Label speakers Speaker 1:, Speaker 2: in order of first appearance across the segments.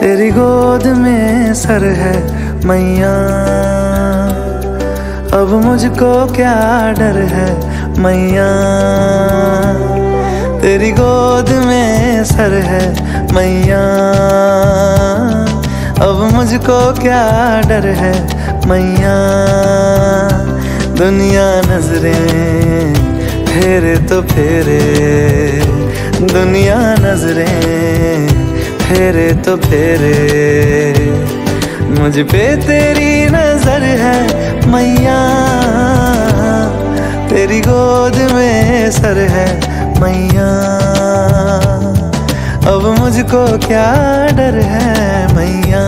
Speaker 1: तेरी गोद में सर है मैया। अब मुझको क्या डर है मैया? तेरी गोद में सर है मैया। अब मुझको क्या डर है मैया? दुनिया नज़रें फेरे तो फेरे। दुनिया नज़रें फेरे तो फेरे। मुझ पे तेरी नज़र है मैया। तेरी गोद में सर है मैया। अब मुझको क्या डर है मैया?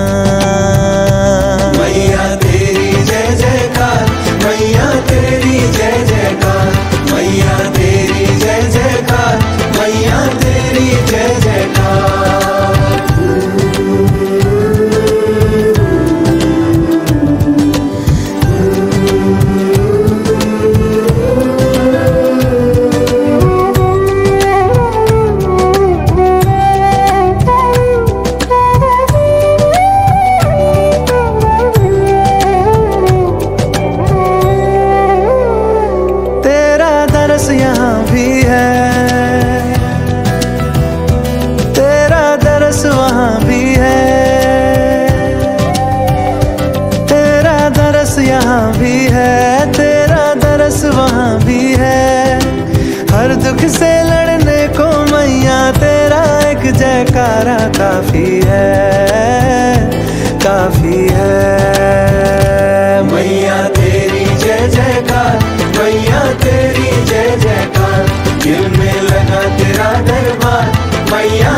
Speaker 1: दुख से लड़ने को मैया, तेरा एक जयकारा काफ़ी है काफ़ी है।
Speaker 2: मैया, तेरी जय जयकार, मैया, तेरी जय जयकार, दिल में लगा तेरा दरबार, मैया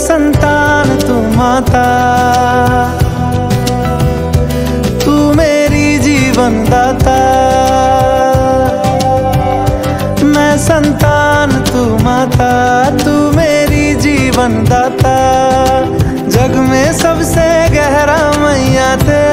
Speaker 1: संतान तू माता। तू मेरी जीवन दाता। मैं संतान तू माता, तू मेरी जीवन दाता। जग में सबसे गहरा मैया तेरा।